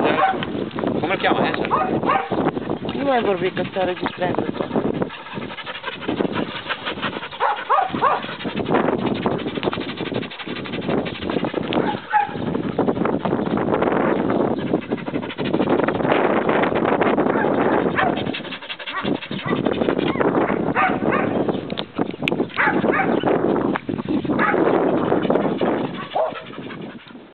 Come lo chiama eh? Hansel? Prima vorrei cantare di Stranded.